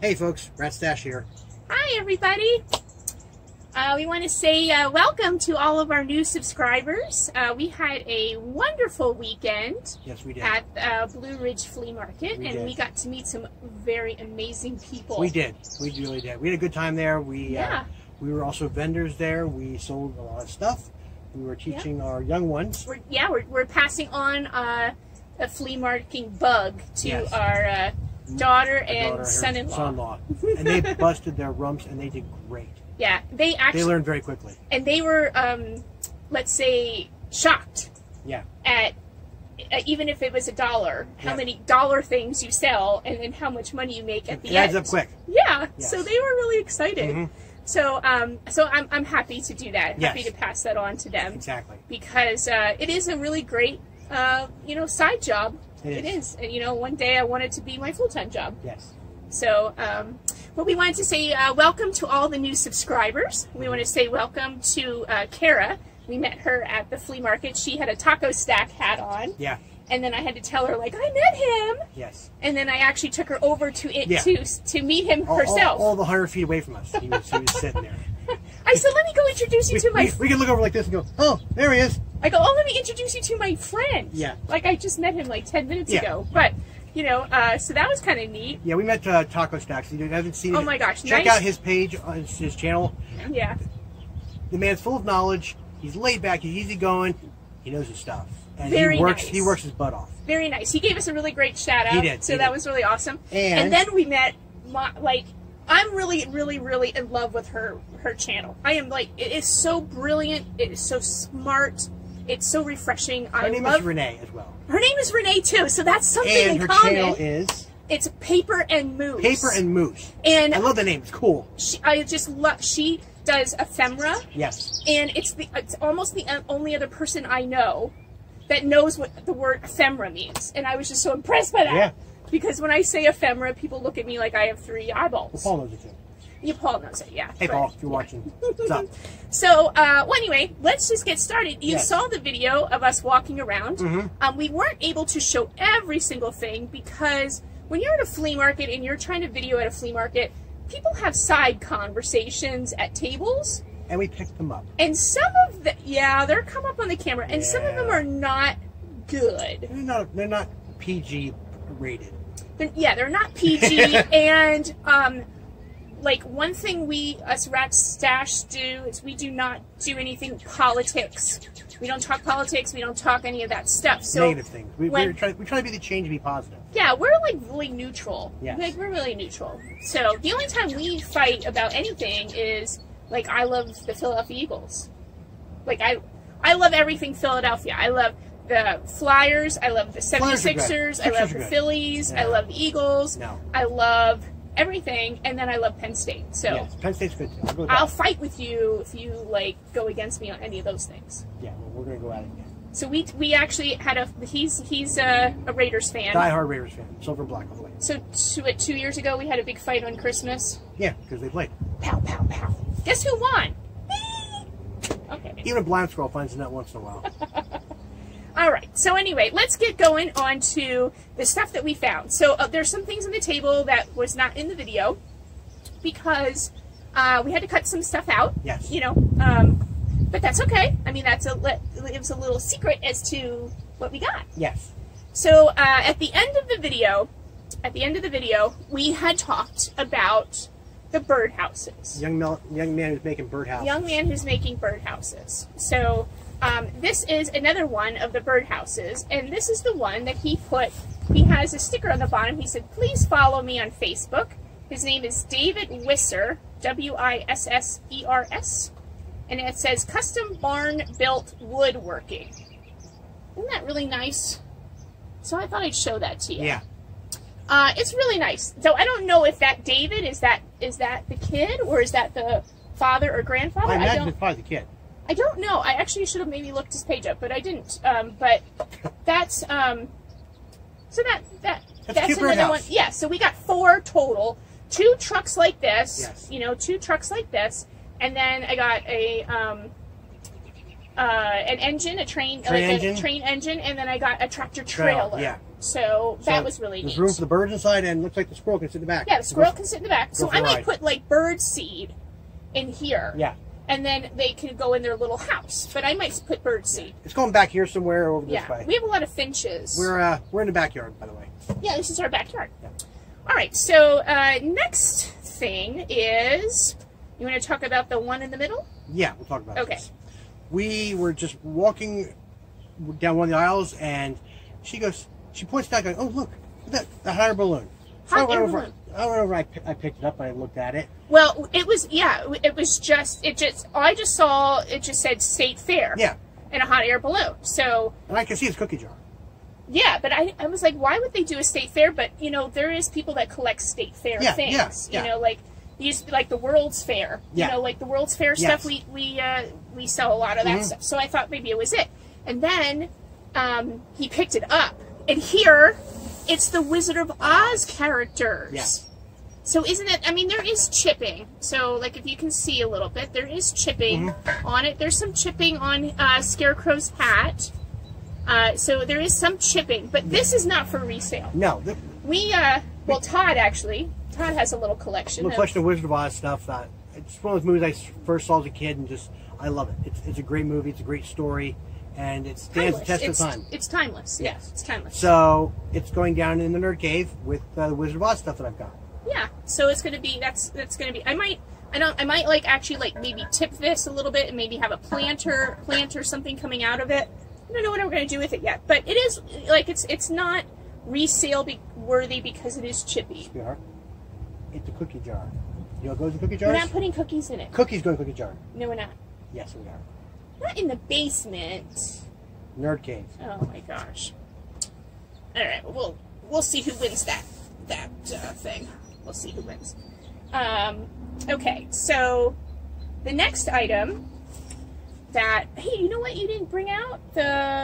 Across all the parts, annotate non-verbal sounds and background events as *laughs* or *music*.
Hey folks, Rat Stash here. Hi, everybody. Uh, we want to say uh, welcome to all of our new subscribers. Uh, we had a wonderful weekend Yes, we did. at uh, Blue Ridge Flea Market, We and did. we got to meet some very amazing people. We did. We really did. We had a good time there. We Yeah. uh, we were also vendors there. We sold a lot of stuff. We were teaching our young ones. We're, yeah, we're, we're passing on uh, a flea marketing bug to Yes. our uh, daughter and daughter, son-in-law. son-in-law. and they *laughs* busted their rumps and they did great. Yeah, they actually They learned very quickly. and they were, um, let's say, shocked Yeah. at uh, even if it was a dollar, how Yeah. many dollar things you sell, and then how much money you make at the It adds end. up quick. Yeah, Yes. so they were really excited. Mhm. So, um, so I'm, I'm happy to do that. Happy Yes. to pass that on to them Exactly. because uh, it is a really great, uh, you know, side job. It it is. is, and you know, one day I want it to be my full time job. Yes. So, um, but we wanted to say uh, welcome to all the new subscribers. We want to say welcome to uh, Kara. We met her at the flea market. She had a taco stack hat on, Yeah. and then I had to tell her like I met him, Yes. and then I actually took her over to it Yeah. to to meet him All, herself. All, all the hundred feet away from us. He was, he was sitting there. *laughs* I said, "Let me go introduce you We, to my." we, we can look over like this and go, oh, there he is. I go, "Oh, let me introduce you to my friend." Yeah. Like I just met him like ten minutes Yeah. ago, but you know, uh, so that was kind of neat. Yeah, we met uh, Taco Stacks. If you haven't seen Oh it, my gosh, check nice. out his page on his, channel. Yeah. The man's full of knowledge. He's laid back. He's easygoing. He knows his stuff. And Very he works. nice. He works his butt off. very nice. He gave us a really great shout out. He did, So he that did. was really awesome. And- then we met, my, like, I'm really, really, really in love with her her channel. I am like, it is so brilliant. It is so smart. It's so refreshing. Her I name love. is Renee as well. her name is Renee too. So that's something And in her common. channel is it's Paper and Moose. Paper and Moose. and I love the name. It's cool. she, I just love. She does ephemera, Yes. and it's the it's almost the only other person I know that knows what the word ephemera means, and I was just so impressed by that. Yeah. Because when I say ephemera, people look at me like I have three eyeballs. Paul knows it too. Yeah, Paul knows it, yeah. Hey, But- Paul, if you're watching, *laughs* what's up? So, uh, well, anyway, let's just get started. You Yes. saw the video of us walking around. Mm -hmm. Um, we weren't able to show every single thing because when you're at a flea market and you're trying to video at a flea market, people have side conversations at tables. And we picked them up. And some of the, yeah, they're come up on the camera, and some of them are not good. They're not. They're not PG rated. They're, yeah, they're not PG, *laughs* and um, like one thing we us Rat Stash do is we do not do anything politics. We don't talk politics. We don't talk any of that stuff. So Negative things. We, when- we're trying. We try to be the change and be positive. yeah, we're like really neutral. Yes. Like we're really neutral. So the only time we fight about anything is like I love the Philadelphia Eagles. Like I I love everything Philadelphia. I love the Flyers, I love the Flyers are 76ers, I love the. Phillies, I love the Eagles. No. I love everything and then I love Penn State. So Yes. Penn State's good too. I'll go I'll fight with you if you like go against me on any of those things. Yeah. Well, we're gonna go at it again. So we we actually had a he's he's a, a Raiders fan. Die hard Raiders fan. Silver and black hopefully. So two, two years ago we had a big fight on Christmas. Yeah, because they played. Pow pow pow. Guess who won? *laughs* Okay. Even a blind squirrel finds a nut once in a while. *laughs* All right. So anyway, let's get going on to the stuff that we found. So uh, there's some things on the table that was not in the video because uh, we had to cut some stuff out. Yes. You know, um, but that's okay. I mean, that's a it was a little secret as to what we got. Yes. So uh, at the end of the video, at the end of the video, we had talked about the birdhouses Young young man who's making birdhouse. young man who's making birdhouses. So um, this is another one of the birdhouses, and this is the one that he put. He has a sticker on the bottom. He said, "Please follow me on Facebook." His name is David Wisser, W I S S E R S, and it says "Custom Barn Built Woodworking." Isn't that really nice? So I thought I'd show that to you. Yeah. Uh, it's really nice. So I don't know if that David is that is that the kid or is that the father or grandfather. I imagine don't. it's probably the kid. I don't know. I actually should have maybe looked his page up, but I didn't. Um, but that's um, so that that That's cute another one. Yeah. So we got four total. Two trucks like this. Yes. You know, two trucks like this, and then I got a um, uh, an engine, a train, Train like engine? a train engine, and then I got a tractor Trail, trailer. yeah. So that So was really There's neat. room for the birds inside, and looks like the squirrel can sit in the back. yeah, the squirrel can sit in the back. So I might put like bird seed in here. Yeah. And then they can go in their little house. But I might put bird seed. It's going back here somewhere over this Yeah. way. We have a lot of finches. We're uh, we're in the backyard, by the way. Yeah, this is our backyard. Yeah. All right, so uh, next thing is you want to talk about the one in the middle? Yeah, we'll talk about Okay. this. We were just walking down one of the aisles, and she goes, she points back, like, "Oh, look, that the air balloon." Hot air balloon. I went over. I, I picked it up. I looked at it. Well, it was yeah, it was just it just I just saw it just said State Fair. Yeah, And a hot air balloon. So and I can see his cookie jar. yeah, but I, I was like, why would they do a state fair? But you know, there is people that collect state fair Yeah, things. yeah, yeah. You know, like these like the World's Fair. Yeah. You know, like the World's Fair Yes. stuff. We we uh, we sell a lot of that Mhm. stuff. So I thought maybe it was it. And then um, he picked it up, and here it's the Wizard of Oz characters. Yeah. So isn't it? I mean, there is chipping. So like, if you can see a little bit, there is chipping Mm-hmm. on it. There's some chipping on uh, Scarecrow's hat. Uh, so there is some chipping, but this is not for resale. No, the We, uh, well, Todd actually, Todd has a little collection. little question of Wizard of Oz stuff. Uh, it's one of those movies I first saw as a kid, and just I love it. It's, it's a great movie. It's a great story, and it stands the test it's, of time. It's timeless. Yeah. Yes, it's timeless. So it's going down in the nerd cave with uh, the Wizard of Oz stuff that I've got. Yeah. So it's gonna be that's that's gonna be. I might. I don't. I might like actually like maybe tip this a little bit and maybe have a planter plant or something coming out of it. I don't know what I'm gonna do with it yet, but it is like it's it's not resale be- worthy because it is chippy. Sweetheart, it's a cookie jar. You know what goes in cookie jars? We're not putting cookies in it. Cookies go in cookie jar. No, we're not. Yes, we are. Not in the basement. Nerd cave. Oh my gosh. All right, we'll we'll see who wins that that uh, thing. We'll see who wins. Um, okay, so the next item that hey, you know what you didn't bring out the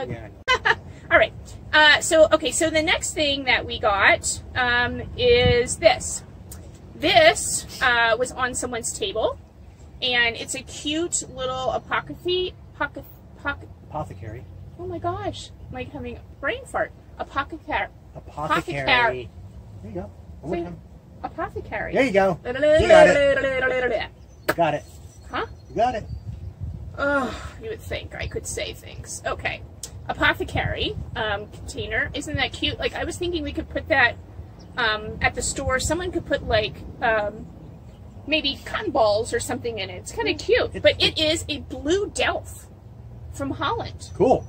Yeah. *laughs* All right. Uh, so okay, so the next thing that we got um, is this. This uh, was on someone's table, and it's a cute little apocryphy. Pocket, pocket, Apothecary. oh my gosh, I'm like having a brain fart. Apothecary. Apothecary. Apothecary. There you go. One more time. Apothecary. There you go. You got Got it. Huh? You got it. Oh, you would think I could say things. Okay. Apothecary um, container. Isn't that cute? Like, I was thinking we could put that um, at the store. Someone could put, like, um, maybe cotton balls or something in it. It's kind of cute. It- But it is a blue Delft from Holland. Cool.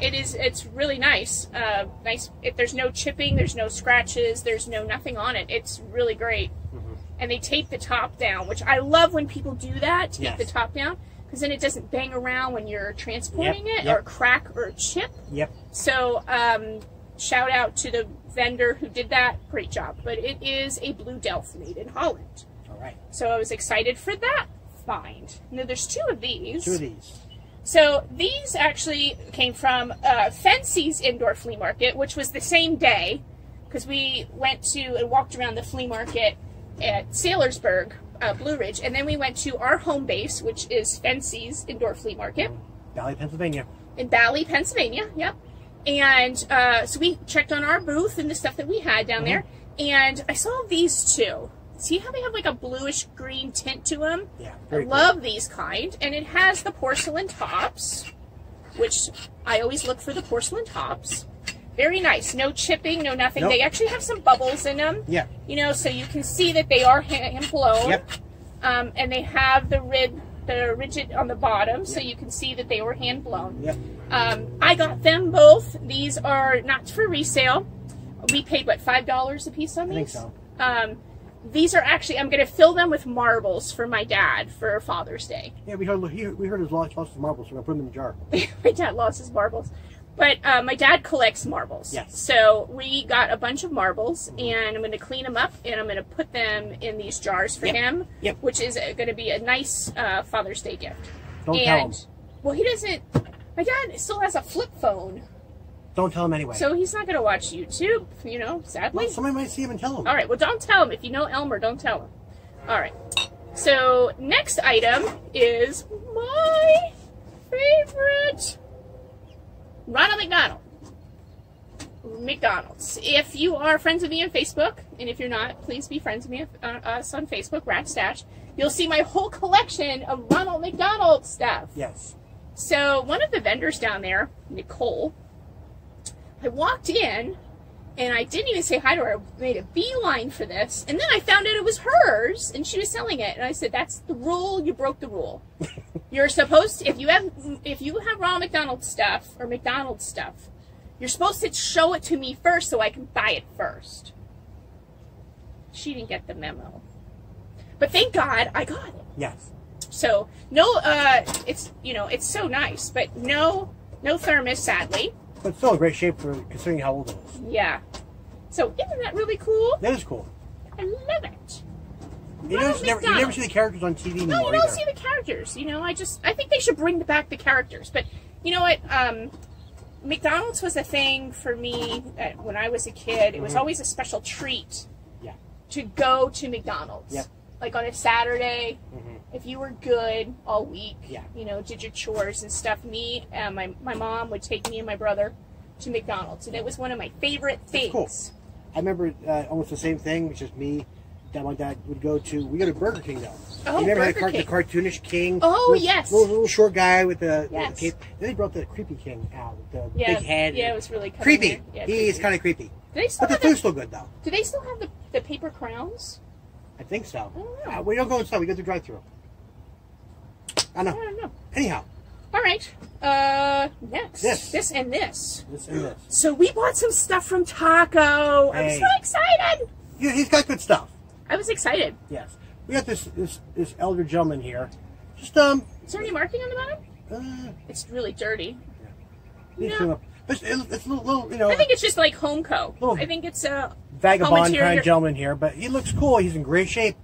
It is. It's really nice. Uh, nice. If there's no chipping, there's no scratches, there's no nothing on it. It's really great. Mm-hmm. And they tape the top down, which I love when people do that. Tape Yes. the top down because then it doesn't bang around when you're transporting Yep, it yep. or crack or chip. Yep. So um, shout out to the vendor who did that. Great job. But it is a blue Delft made in Holland. All right. So I was excited for that find. Now there's two of these. Two of these. So these actually came from uh, Fensty's indoor flea market, which was the same day because we went to and walked around the flea market at Saylorsburg, uh, Blue Ridge, and then we went to our home base, which is Fensty's indoor flea market Bally, Pennsylvania. in Bally, Pennsylvania. Yep. And uh, so we checked on our booth and the stuff that we had down there, and I saw these two. See how they have like a bluish green tint to them? Yeah. I cool. love these kind, and it has the porcelain tops, which I always look for the porcelain tops. Very nice. No chipping, no nothing. Nope. They actually have some bubbles in them, Yeah. you know, so you can see that they are hand blown. Yep. Um, and they have the rib, the rigid on the bottom, so you can see that they were hand blown. Yep. Um, I got them both. These are not for resale. We paid what five dollars a piece on these. I think so. Um, these are actually I'm going to fill them with marbles for my dad for Father's Day. Yeah, we heard he, we heard his lost lost his marbles, so we're gonna put them in the jar. *laughs* my dad lost his marbles, but uh, my dad collects marbles. Yes. So we got a bunch of marbles, and I'm going to clean them up, and I'm going to put them in these jars for Yep. him, Yep. which is going to be a nice uh, Father's Day gift. Don't tell him. and well, he doesn't. My dad still has a flip phone. Don't tell him anyway. So he's not going to watch YouTube, you know, sadly. well, somebody might see him and tell him. All right, well, don't tell him. If you know Elmer, don't tell him. All right. So, next item is my favorite Ronald McDonald. McDonald's. If you are friends with me on Facebook, and if you're not, please be friends with me uh, us on Facebook, Rat Stash. You'll see my whole collection of Ronald McDonald stuff. Yes. So one of the vendors down there, Nicole, I walked in and I didn't even say hi to her. I made a beeline for this, and then I found out it was hers, and she was selling it. And I said, "That's the rule. You broke the rule. *laughs* You're supposed to, if you have if you have Ronald McDonald stuff or McDonald's stuff, you're supposed to show it to me first so I can buy it first. She didn't get the memo, but thank God I got it. Yes. So no, uh, it's you know it's so nice, but no no thermos sadly. But still in great shape for considering how old it is. Yeah. So isn't that really cool? That is cool. I love it. You, never, you never see the characters on TV anymore No, you don't either. see the characters. You know, I just I think they should bring back the characters. But you know what? Um, McDonald's was a thing for me uh, when I was a kid. It was Mhm. always a special treat Yeah. to go to McDonald's. Yep. Like on a Saturday, Mhm. If you were good all week, Yeah. you know, did your chores and stuff. Me and my my mom would take me and my brother to McDonald's, and it was one of my favorite things. cool. I remember uh, almost the same thing, which is me. Dad, my dad would go to. We go to Burger King though. Oh, you remember Burger King. car, the cartoonish king? Oh, little, yes. little, little short guy with the, Yes. the cape. Then they brought the creepy king out with the Yeah, big head. yeah, it was really creepy. Yeah, he is kind of creepy, Do they still but the food's still good though. Do they still have the, the paper crowns? I think so. I don't know. Uh, we don't go inside. We go through drive-through. I I know. don't know. Anyhow, All right. Uh, next. This. This and this. this and this. So we bought some stuff from Taco. I'm so excited. Yeah, he's got good stuff. I was excited. Yes, we got this this this elder gentleman here. Just um, Is there any marking on the bottom? uh, It's really dirty. needs No. some- it's, it's a little, little, you know, I think it's just like Homco. I think it's uh vagabond kind of gentleman here, but he looks cool. He's in great shape.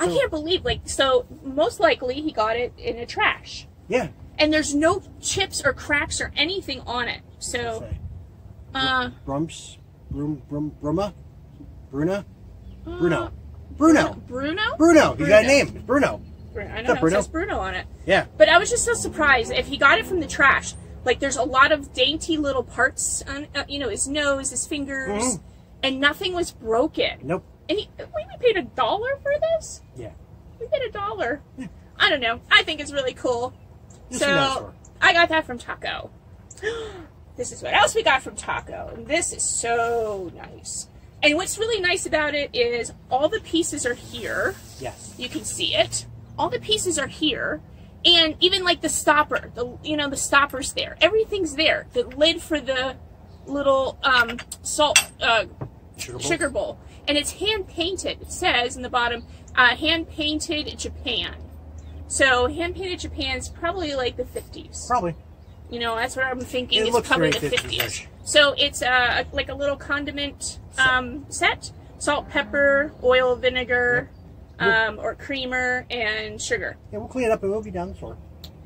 I So- can't believe like so most likely he got it in a trash. Yeah. And there's no chips or cracks or anything on it. So uh Brumps, Brum, Brum, Bruma, Bruna, uh, Bruno, Bruno, Bruno? Bruno. He's got a name. Bruno. Bruno. I don't up, know. Bruno? It says Bruno on it. Yeah. But I was just so surprised if he got it from the trash. Like there's a lot of dainty little parts on, uh, you know, his nose, his fingers, Mhm. and nothing was broken. Nope. And he, we paid a dollar for this. Yeah. We paid a dollar. I don't know. I think it's really cool. So. I got that from Taco. *gasps* this is what else we got from Taco. And this is so nice. And what's really nice about it is all the pieces are here. Yes. You can see it. All the pieces are here. And even like the stopper, the you know, the stopper's there. Everything's there. The lid for the little um, salt uh, Sugar bowl. sugar bowl. And it's hand painted. It says in the bottom, uh, hand painted Japan. So hand painted Japan is probably like the 50s. Probably. You know, that's what I'm thinking. It it's looks probably the 50s 50s. So it's uh, like a little condiment um, set: salt, pepper, oil, vinegar, Yep. um, or creamer, and sugar. Yeah, we'll clean it up and we'll be done store.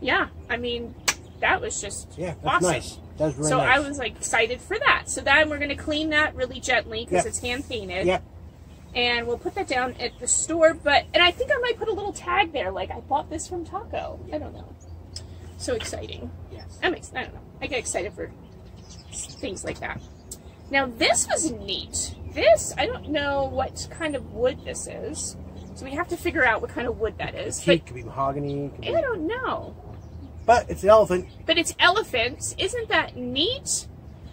Yeah, I mean, that was just Yeah, that's awesome. nice. That's really so nice. I was like excited for that. So then we're gonna clean that really gently because Yeah. it's hand painted. Yeah. And we'll put that down at the store. But and I think I might put a little tag there, like I bought this from Taco. I don't know. So exciting. Yes. I'm ex- I don't know. I get excited for things like that. Now this was neat. This I don't know what kind of wood this is, so we have to figure out what kind of wood that is. Teak could be mahogany. Could be, I don't know. but it's an elephant. But it's elephants. Isn't that neat?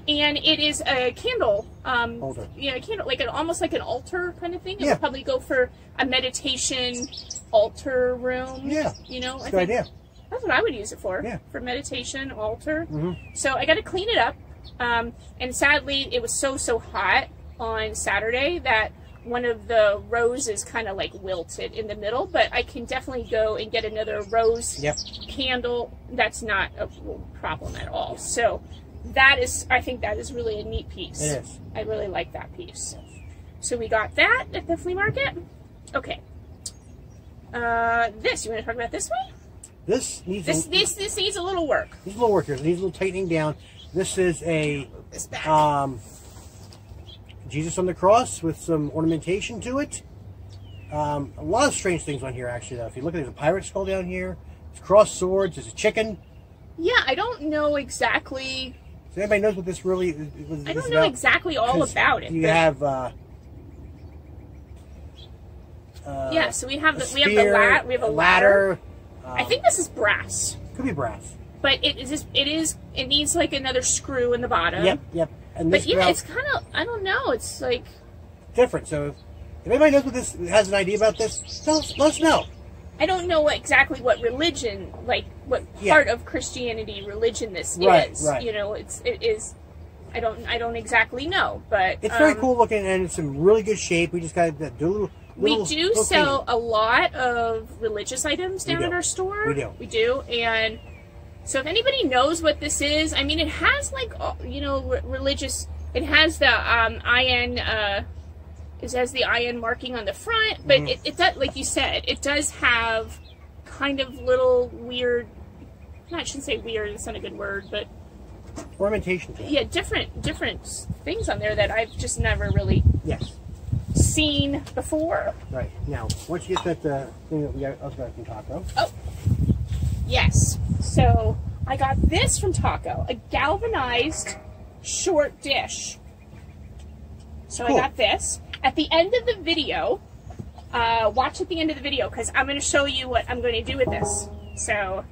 And it is a candle. Um, Holder. You know, a candle like an almost like an altar kind of thing. It Yeah. would probably go for a meditation altar room. Yeah. You know, It's I think idea. That's what I would use it for. Yeah. For meditation, altar. hmm So I got to clean it up. Um, and sadly, it was so, so hot on Saturday that one of the roses kind of like wilted in the middle. But I can definitely go and get another rose Yep. candle. That's not a problem at all. So that is, I think that is really a neat piece. Is. I really like that piece. So we got that at the flea market. Okay. Uh, this, you want to talk about this one? This needs This, a, this, this needs a little work. needs a little work here. It needs a little tightening down. This is a This um, Jesus on the cross with some ornamentation to it. Um, a lot of strange things on here, actually. Though, if you look at, there's a pirate skull down here. There's cross swords. There's a chicken. Yeah, I don't know exactly So anybody knows what this really is? I don't know about? exactly all about it. You have. Uh, uh, yeah, so we have the, we have the spear, lat we have a ladder. um, I think this is brass, could be brass. but it is it is it needs like another screw in the bottom. Yep, yep. And this But yeah, it's kind of I don't know. It's like different. So if, if anybody knows what this has an idea about this, tell us, let us know. I don't know what, exactly what religion, like what Yeah. part of Christianity religion this Right, is. right. You know, it's it is. I don't I don't exactly know, but It's very um, cool looking and it's in really good shape. We just got to do a little. We do sell a lot of religious items down do. at our store. We do. We do, and so if anybody knows what this is, I mean, it has like you know religious. It has the um, IN. Uh, it has the IN marking on the front, but Mhm. it, it does, like you said, it does have kind of little weird. I shouldn't say weird. It's not a good word, but ornamentation. Yeah, different different things on there that I've just never really Yes. seen before. Right. Now, once you get that uh, thing that we got, got from Taco, Oh, Yes. So I got this from Taco, a galvanized short dish. So Cool. I got this. At the end of the video, uh, watch at the end of the video because I'm going to show you what I'm going to do with this. So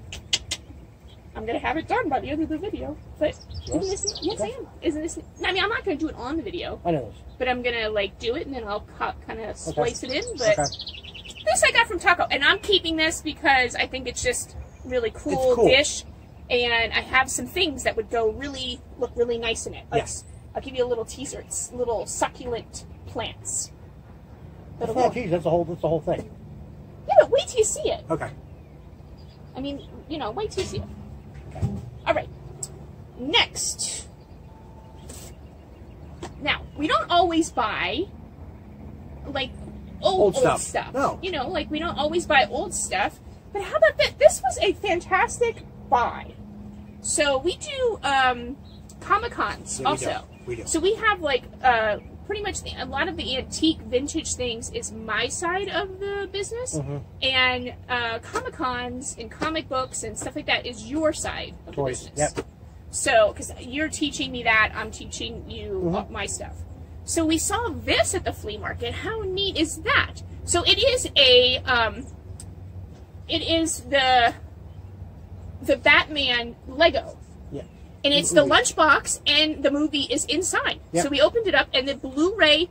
I'm going to have it done by the end of the video. But isn't this, yes, I am. Isn't this? I mean, I'm not going to do it on the video, I know but I'm going to like do it and then I'll kind of splice it in. But Okay. this I got from Taco, and I'm keeping this because I think it's just really cool, cool. dish, and I have some things that would go really look really nice in it. Like, Yes. I'll give you a little teaser. It's little succulent plants. That's not cheese. That's the whole. That's the whole thing. Yeah, but wait till you see it. Okay. I mean, you know, wait till you see it. All right. Next. Now, we don't always buy like old, Old old, stuff. stuff. No. You know, like we don't always buy old stuff. But how about that? This was a fantastic buy. So we do um, Comic Cons also. do. We do. So we have like uh, pretty much the, a lot of the antique vintage things is my side of the business, Mhm. and uh, Comic Cons and comic books and stuff like that is your side of Toys. the business. Yep. So, because you're teaching me that, I'm teaching you Mhm. uh, my stuff. So we saw this at the flea market. How neat is that? So it is a, um, it is the, the Batman Lego. And it's the lunchbox, and the movie is inside. Yep. So we opened it up, and the Blu-ray,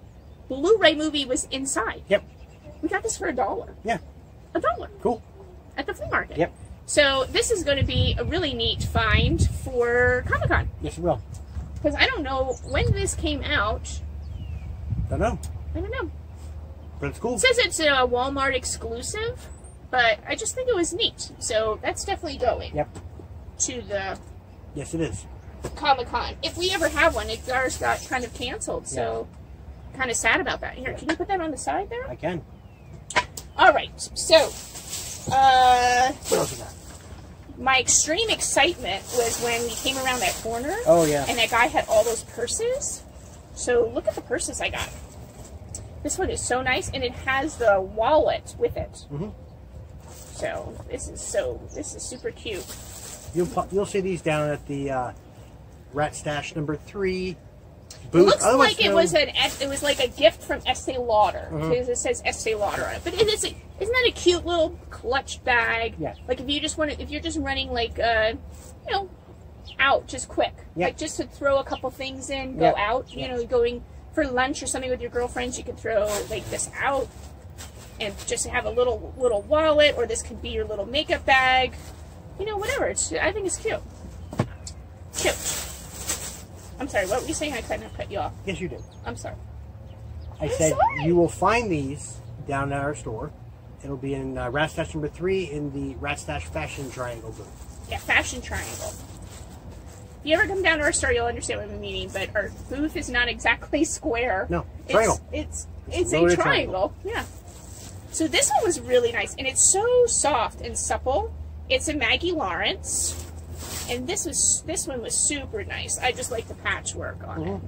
Blu-ray movie was inside. Yep. We got this for a dollar. Yeah. A dollar Cool. at the flea market. Yep. So this is going to be a really neat find for Comic Con Yes, it will. because I don't know when this came out. I don't know, I don't know. but it's cool. It says it's a Walmart exclusive, but I just think it was neat. So that's definitely going Yep. to the Yes, it is. Comic Con. If we ever have one, it ours got kind of canceled. So kind of sad about that. Here, can you put that on the side there? I can. All right. So. Uh, What else is that? my extreme excitement was when we came around that corner Oh yeah. and that guy had all those purses. So look at the purses I got. This one is so nice, and it has the wallet with it. Mm -hmm. So this is so this is super cute. You'll you'll see these down at the uh, Rat Stash number three It looks Otherwise like it was an it was like a gift from Estee Lauder Mhm. because it says Estee Lauder on it. But it is a, isn't that a cute little clutch bag? Yes. Like if you just want to, if you're just running like uh, you know, out just quick, Yep. like just to throw a couple things in, go Yep. out. You Yes. know, going for lunch or something with your girlfriends, you can throw like this out and just have a little little wallet, or this could be your little makeup bag. You know, whatever. It's I think it's cute. Cute. I'm sorry. What were you saying? I kind of cut you off. Yes, you did. I'm sorry. I I'm said sorry. you will find these down at our store. It'll be in uh, Rat Stash number three in the Rat Stash Fashion Triangle booth. Yeah, fashion triangle. If you ever come down to our store, you'll understand what I'm meaning. But our booth is not exactly *laughs* square. No, It's triangle. it's It's it's, a loaded triangle. Yeah. So this one was really nice, and it's so soft and supple. It's a Maggie Lawrence, and this was this one was super nice. I just like the patchwork on it. Mhm.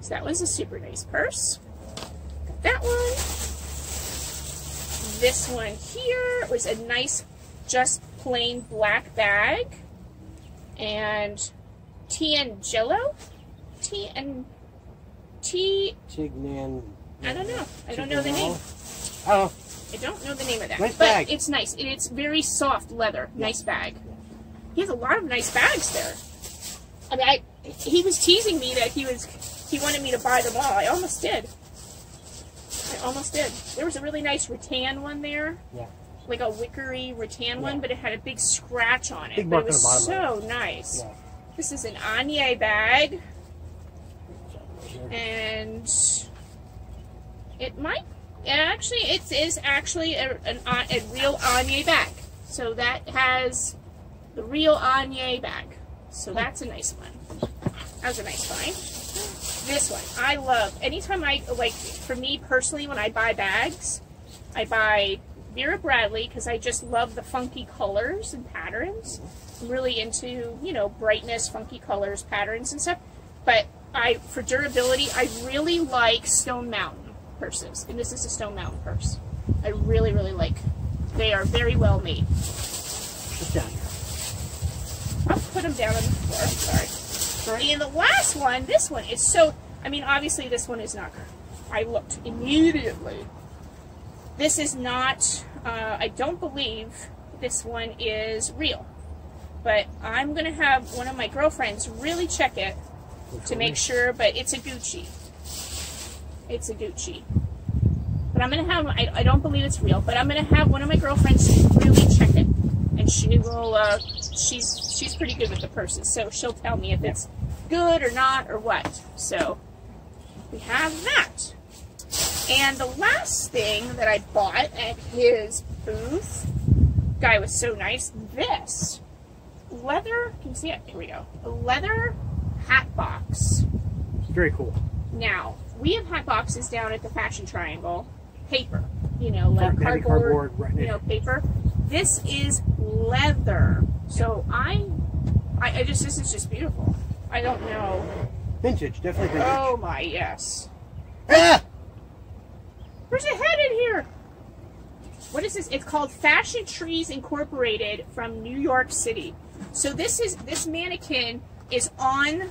So that was a super nice purse. Got that one. This one here was a nice, just plain black bag. And Tiangelo? T and T. Tignan. I don't know. I don't know the name. Know. I don't know the name of that. Nice but bag. it's nice. And it's very soft leather. Nice bag. He has a lot of nice bags there. I mean, I he was teasing me that he was he wanted me to buy them all. I almost did. I almost did. There was a really nice rattan one there. Yeah. Like a wickery rattan one, but it had a big scratch on it. Big but it was bottom so nice. Yeah. This is an Anye bag, and it might it actually it is actually a, an, a real Anye bag. So that has the real Anye bag. So that's a nice one. That was a nice find. This one I love. Anytime I like, for me personally, when I buy bags, I buy Vera Bradley because I just love the funky colors and patterns. I'm really into you know brightness, funky colors, patterns, and stuff. But I, for durability, I really like Stone Mountain purses, and this is a Stone Mountain purse. I really, really like. They are very well made. Sit down here. I'll put them down on the floor. Sorry. And the last one, this one is so. I mean, obviously, this one is not. I looked immediately. This is not. Uh, I don't believe this one is real. But I'm gonna have one of my girlfriends really check it to make sure. But it's a Gucci. It's a Gucci. But I'm gonna have. I, I don't believe it's real. But I'm gonna have one of my girlfriends really check it, and she will. Uh, she's she's pretty good with the purses, so she'll tell me if it's good or not or what. So we have that. And the last thing that I bought at his booth, guy was so nice. This leather. Can you see it? Here we go. A leather hat box. Very cool. Now, we have hat boxes down at the Fashion Triangle, paper, you know, like cardboard, cardboard, right, you know, paper. This is leather. So I, I, I just, this is just beautiful. I don't know. Vintage, definitely vintage. Oh my, yes. Ah! There's a head in here. What is this? It's called Fashion Trees Incorporated from New York City. So this is this mannequin is on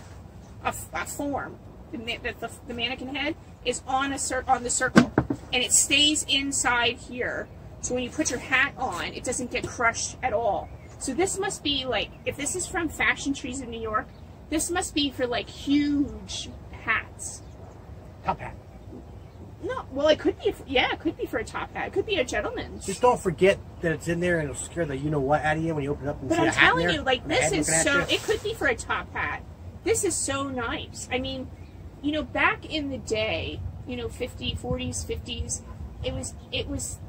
a form. The, the, the, the mannequin head is on a cir- on the circle, and it stays inside here. So when you put your hat on, it doesn't get crushed at all. So this must be like if this is from Fashion Trees in New York, this must be for like huge hats. Top hat. No, well, it could be. Yeah, it could be for a top hat. It could be a gentleman's. Just don't forget that it's in there and it'll scare the you know what out of you when you open it up and But see I'm a hat in telling there. you, like this is so. It could be for a top hat. This is so nice. I mean, you know, back in the day, you know, 50, 40s, 50s, it was it was.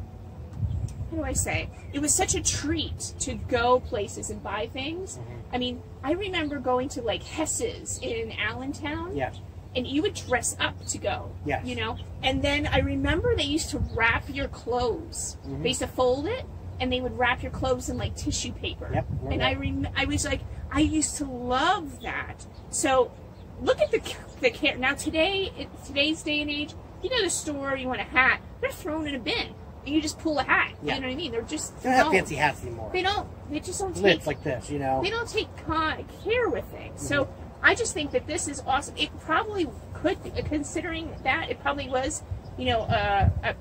How do I say? It was such a treat to go places and buy things. Mm-hmm. I mean, I remember going to like Hess's in Allentown. Yes. and you would dress up to go. Yes. You know? And then I remember they used to wrap your clothes. Mm-hmm. They used to fold it and they would wrap your clothes in like tissue paper. Yep, And I rem- I was like I used to love that. So look at the the care now today today's day and age, you go to the store, you want a hat, they're thrown in a bin. And you just pull a hat. Yeah. You know what I mean? They're just They don't have fancy hats anymore. They don't they just don't take Lids like this, you know. they don't take care with things. So Mm-hmm. I just think that this is awesome. It probably could, considering that, it probably was, you know, a, a,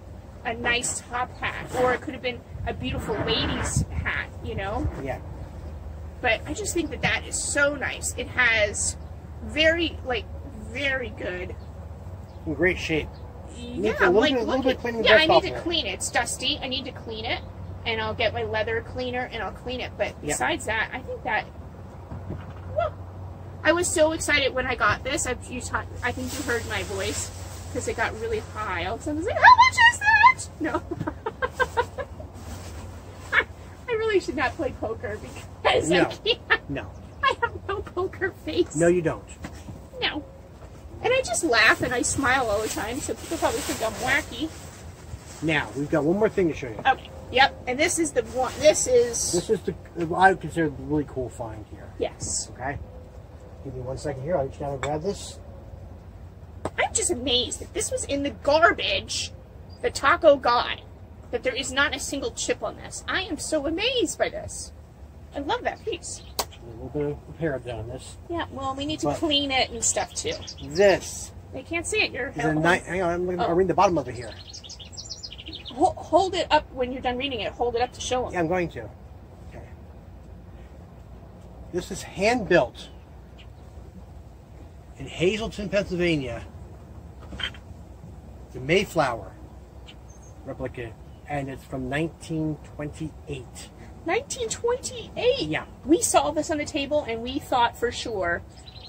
a nice top hat, or it could have been a beautiful lady's hat, you know. Yeah. But I just think that that is so nice. It has very, like, very good. In great shape. Yeah, a little like bit- look at- yeah. I need to it. clean it. It's dusty. I need to clean it, and I'll get my leather cleaner and I'll clean it. But besides that, I think that. Well, I was so excited when I got this. I, you ta- I think you heard my voice because it got really high. All of a sudden, I was like, "How much is that?" No. *laughs* I really should not play poker because I No. can't. No. Poker face. No, you don't. No. And I just laugh and I smile all the time, so people probably think I'm wacky. Now, we've got one more thing to show you. Okay. Yep. And this is the one. This is This is the, I would consider the really cool find here. yes. Okay? Give me one second here. I'll reach down and grab this. I'm just amazed that this was in the garbage. The taco guy. That there is not a single chip on this. I am so amazed by this. I love that piece. A little bit of repair done on this. Yeah, well, we need to But- clean it and stuff too. This They can't see it. You're a night. Hang on, I'm, looking, oh. I'm reading the bottom of it here. Ho- hold it up when you're done reading it. Hold it up to show them. Yeah, I'm going to. Okay. This is hand built in Hazleton, Pennsylvania. The Mayflower replica, and it's from 1928. 1928. Yeah. We saw this on the table and we thought for sure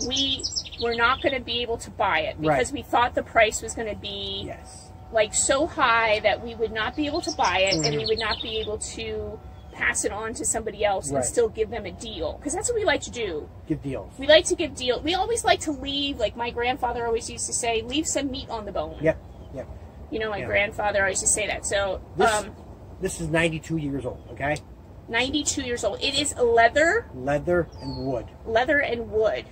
we were not going to be able to buy it because Right. we thought the price was going to be Yes. like so high that we would not be able to buy it and Mhm. we would not be able to pass it on to somebody else and still give them a deal because that's what we like to do. give deals. We like to give deal. We always like to leave, like my grandfather always used to say, leave some meat on the bone. Yep. Yep. You know, my Yeah. grandfather always used to say that. So, This- um, This is 92 years old. Okay. 92 years old. It is leather, Leather and wood. leather and wood.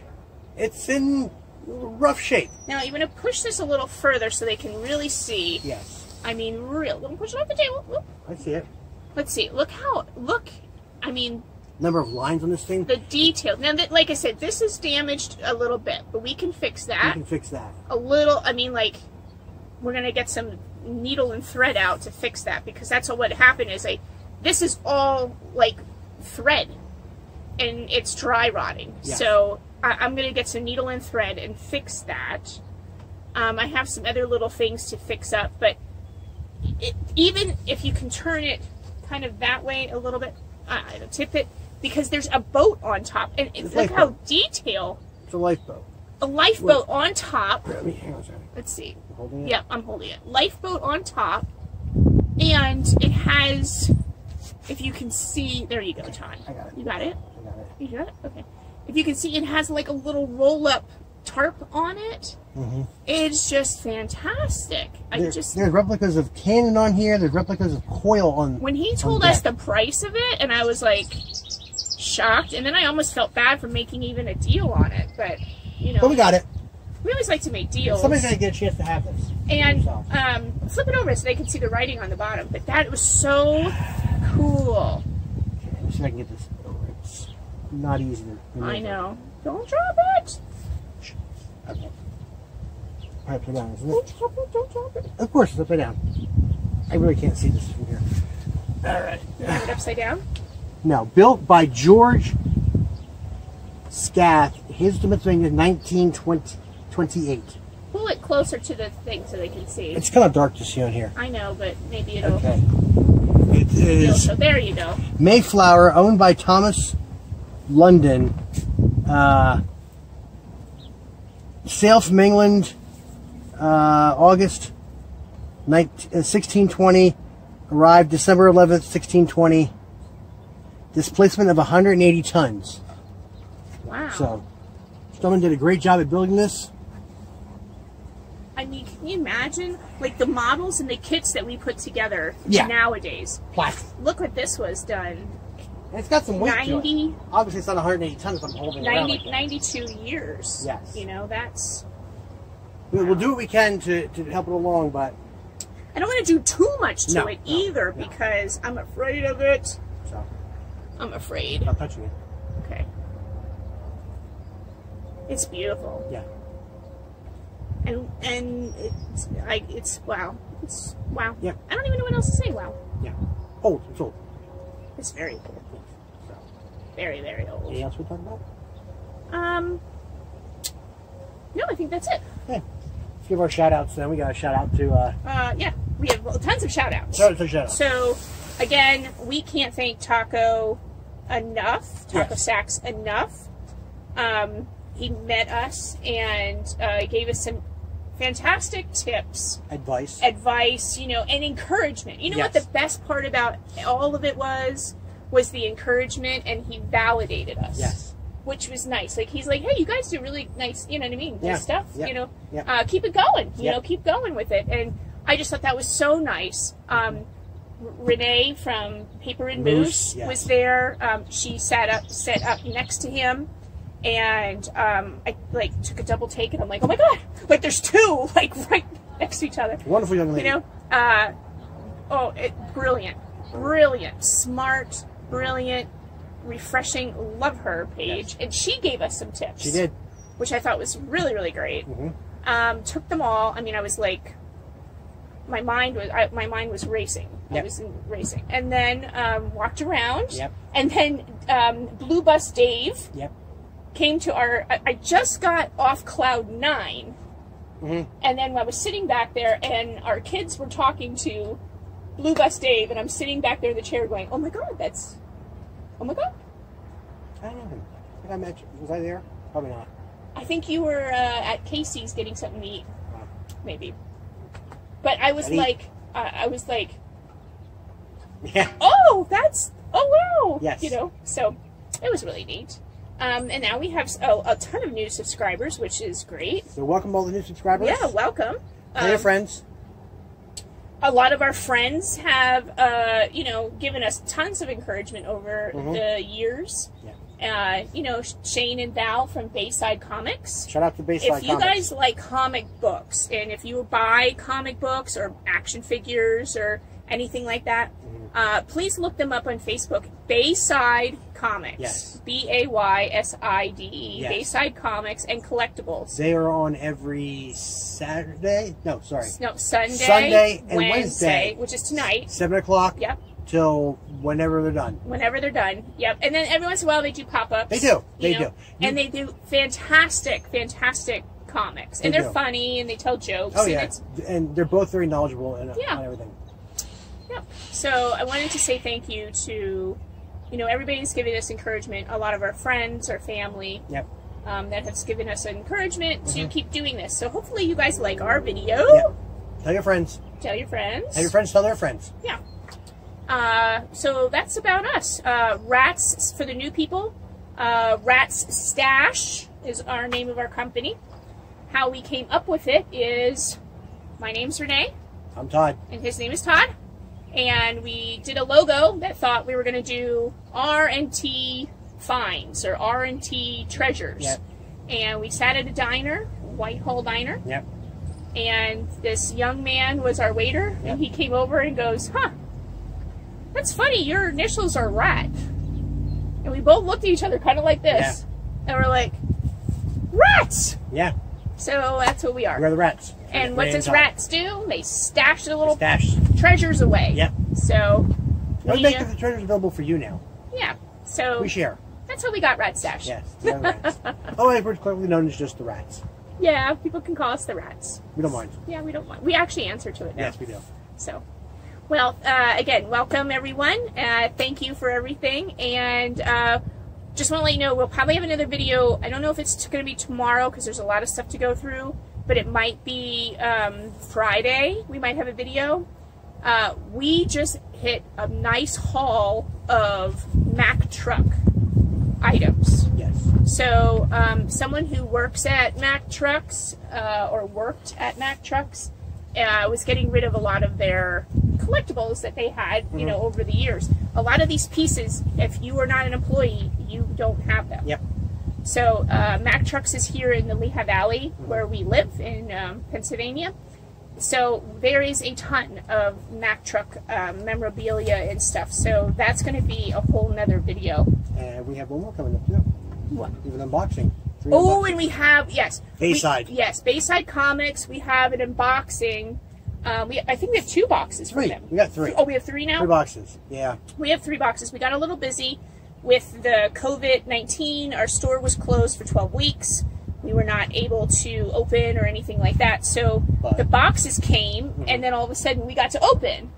It's in rough shape. Now, you're going to push this a little further so they can really see. Yes. I mean, real. Don't push it off the table. Whoop. I see it. Let's see. Look how, look. I mean, Number of lines on this thing. the detail. Now, that, like I said, this is damaged a little bit, but we can fix that. We can fix that. a little i mean like we're gonna get some needle and thread out to fix that because that's what happened happen is like this is all like thread and it's dry rotting Yeah. so I, i'm gonna get some needle and thread and fix that um, i have some other little things to fix up but it, even if you can turn it kind of that way a little bit uh, tip it because there's a boat on top and It's look how a- detail It's a lifeboat. a lifeboat on top Let me hang on let's see holding it. Yep, I'm holding it. Lifeboat on top, and it has, if you can see, there you go, Todd. I got it. You got it? I got it. You got it? Okay. If you can see, it has like a little roll up tarp on it. Mhm. It's just fantastic. I There- just. there's replicas of cannon on here. There's replicas of Coil on. When he told us the price of it, and I was like shocked, and then I almost felt bad for making even a deal on it, but you know, But we got it we always like to make deals. Somebody's gonna get a chance to have this. And um, flip it over so they can see the writing on the bottom. But that was so cool. Okay, so I can get this over. It's not easy. To I know. Don't drop it. Okay. Put it down. Isn't don't drop it. Don't drop it. Of course, flip it down. I really can't see this from here. All right. It upside down? No. Built by George Scath. His Dominican 1920. 28. Pull it closer to the thing so they can see. It's kind of dark to see on here. I know, but maybe it'll... Okay. It is... So there you go. Mayflower, owned by Thomas London. Uh, sale from England, uh, August 19, uh, 1620. Arrived December 11th, 1620. Displacement of 180 tons. Wow. So, someone did a great job at building this. I mean, can you imagine like the models and the kits that we put together Yeah. nowadays? Plastic. Look what this was done. It's got some weight to it. 90, Obviously, it's not 180 tons. But I'm holding it 90 like 92 years. Yes. You know, that's. We- We'll do what we can to, to help it along, but I don't want to do too much to No, it no, either no. because I'm afraid of it. so I'm afraid. not touching it. Okay. It's beautiful. Yeah. And and it's I it's wow. It's wow. Yeah. I don't even know what else to say. Wow. Yeah. Old. It's old. It's very old. So, Very, very old. anything else we talk about? Um No, I think that's it. Yeah. Let's give our shout outs then. We got a shout out to uh Uh yeah. We have well, tons of shout outs. shout out to shout out. So again, we can't thank Taco enough, Taco Yes. Stacks enough. Um, he met us and uh, gave us some fantastic tips, Advice. advice, you know, and encouragement. You know what the best part about all of it was? Was the encouragement, and he validated us. yes. Which was nice. Like he's like, hey, you guys do really nice, you know what I mean? Good Yeah. stuff. Yep. You know, Yep. uh, keep it going. You Yep. know, keep going with it. And I just thought that was so nice. Um, Renee from Paper and Moose, Moose, yes. was there. Um, she sat up, sat up next to him, and um, I like took a double take, and I'm like, oh my god, like there's two *laughs* like right next to each other. Wonderful young lady. You know, uh, oh, it, brilliant, brilliant, smart, brilliant. refreshing love her page, and she gave us some tips. She did. which I thought was really really great. hmm Um, took them all. I mean, I was like, my mind was I, my mind was racing. I was in, racing, and then um, walked around. Yep. And then um, Blue Bus Dave Yep. Came to our. I, I just got off cloud nine, hmm and then I was sitting back there, and our kids were talking to Blue Bus Dave, and I'm sitting back there in the chair going, "Oh my god, that's, oh my god." I don't know him. I think I met you. Was I there? Probably not. I think you were uh, at Casey's getting something to eat, Wow. maybe. But I was Eddie? like, uh, I was like, Yeah. oh, that's, oh wow, Yes. you know. So it was really neat. Um, and now we have oh, a ton of new subscribers, which is great. So welcome all the new subscribers. Yeah, welcome. Um, friends. a lot of our friends have, uh, you know, given us tons of encouragement over Mhm. the years. Uh, you know, Shane and Val from Bayside Comics. Shout out to Bayside if you Comics. guys like comic books and if you buy comic books or action figures or anything like that, Mm-hmm. uh, please look them up on Facebook. Bayside Comics. Yes. B A Y S I D E. Yes. Bayside Comics and Collectibles. They are on every Saturday. No, sorry. No, Sunday, Sunday and Wednesday, Wednesday. which is tonight. Seven o'clock Yep. till whenever they're done. Whenever they're done. Yep. And then every once in a while they do pop ups. They do. They do. And they do fantastic, fantastic comics. And They they're do. funny and they tell jokes. Oh and yeah, it's and they're both very knowledgeable and uh, Yeah. on everything. Yep. So I wanted to say thank you to, you know, everybody's giving us encouragement. A lot of our friends, our family, Yep. um, that has given us encouragement to Mhm. keep doing this. So hopefully you guys like our video. Yep. Tell your friends. Tell your friends. Tell your friends. Tell their friends. Yeah. Uh, so that's about us. Uh, Rats for the new people. Uh, Rats Stash is our name of our company. How we came up with it is my name's Renee I'm Todd. and his name is Todd. And we did a logo that thought we were going to do R and T finds or R and T treasures. Yep. And we sat at a diner, Whitehall Diner, Yep. and this young man was our waiter, Yep. and he came over and goes, "Huh, that's funny. Your initials are Rat." And we both looked at each other, kind of like this, and we're like, "Rats!" Yeah. So that's what we are. We're the rats. And what does rats do? They stash the little Stash. Treasures away. Yeah. So, We we, make uh, the treasures available for you now. yeah. So We share. that's how we got Rat Stash. Yes. Rats. *laughs* Oh, we're clearly known as just the rats. Yeah, people can call us the Rats. We don't mind. Yeah, we don't want. We actually answer to it now. Yes, we do. So, well, uh, again, welcome everyone. Uh, thank you for everything, and uh, just want to let you know we'll probably have another video. I don't know if it's going to be tomorrow because there's a lot of stuff to go through, but it might be um, Friday. We might have a video. Uh, we just hit a nice haul of Mack truck items. Yes. So, um, someone who works at Mack Trucks uh, or worked at Mack Trucks uh, was getting rid of a lot of their collectibles that they had, you know, over the years. A lot of these pieces, if you are not an employee, you don't have them. Yep. So, uh, Mack Trucks is here in the Lehigh Valley where we live in um, Pennsylvania. So, there is a ton of Mack Truck um, memorabilia and stuff. So, that's going to be a whole nother video. And we have one more coming up too. What? We have an unboxing. Oh, and we have yes, we- Bayside. yes, Bayside Comics. We have an unboxing. Um, we I think we have two boxes from Three. them. We got three. Oh, we have three now. Three boxes. Yeah. we have three boxes. We got a little busy with the COVID nineteen. Our store was closed for twelve weeks. We were not able to open or anything like that. So But- the boxes came, and then all of a sudden we got to open.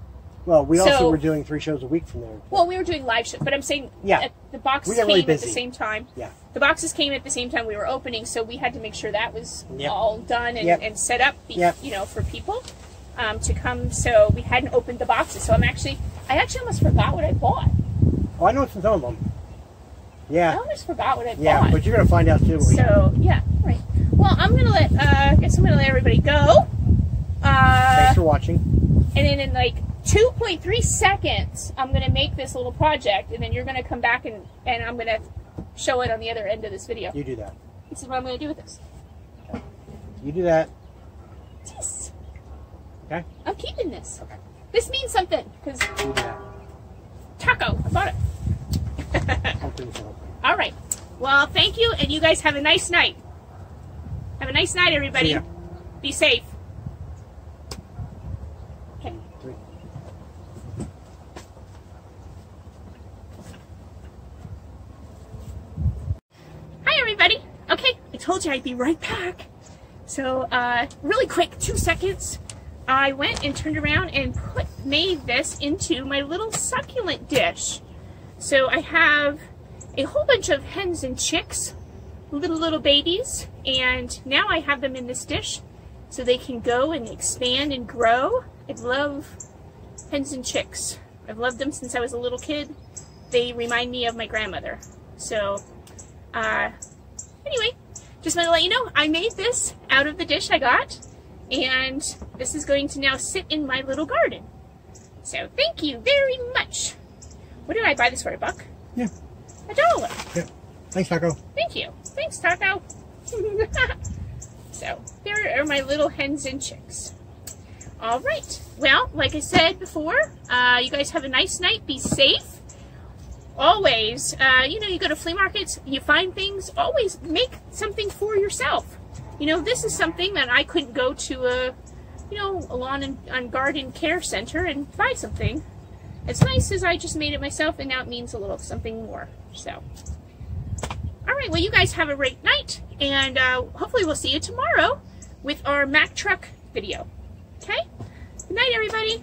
Well, we So- also were doing three shows a week from there. Well, we were doing live shows, but I'm saying Yeah. the boxes We came really at the same time. Yeah. The boxes came at the same time we were opening, so we had to make sure that was Yep. all done and, Yep. and set up, be- Yep. you know, for people um, to come. So we hadn't opened the boxes. So I'm actually, I actually almost forgot what I bought. Oh, I know some of them. I Yeah. almost forgot what I Yeah, bought. but you're gonna find out too. so yeah, right. Well, I'm gonna let, uh, I guess I'm gonna let everybody go. Uh, Thanks for watching. and then in like 2.3 seconds, I'm gonna make this little project, and then you're gonna come back and and I'm gonna show it on the other end of this video. You do that. This is what I'm gonna do with this. You do that. Yes. Okay. I'm keeping this. Okay. This means something because You do that. taco. I bought it. Come through. the whole thing. All right. Well, thank you, and you guys have a nice night. Have a nice night, everybody. Be safe. Okay. Hi, everybody. Okay, I told you I'd be right back. So, uh, really quick, two seconds. I went and turned around and put made this into my little succulent dish. So I have a whole bunch of hens and chicks, little little babies, and now I have them in this dish so they can go and expand and grow. I love hens and chicks. I've loved them since I was a little kid. They remind me of my grandmother. So, uh, anyway, just want to let you know I made this out of the dish I got, and this is going to now sit in my little garden. So, thank you very much. What did I buy this for? A buck? Yeah. A dollar. Yeah. Thanks, Taco. Thank you. Thanks, Taco. *laughs* so, there are my little hens and chicks. All right. Well, like I said before, uh, you guys have a nice night. Be safe. Always, uh, you know, you go to flea markets, you find things, always make something for yourself. You know, this is something that I couldn't go to a, you know, a lawn and, and garden care center and buy something. As nice as I just made it myself, and now it means a little something more. So, all right. Well, you guys have a great night, and uh, hopefully we'll see you tomorrow with our Mack truck video. Okay. Good night, everybody.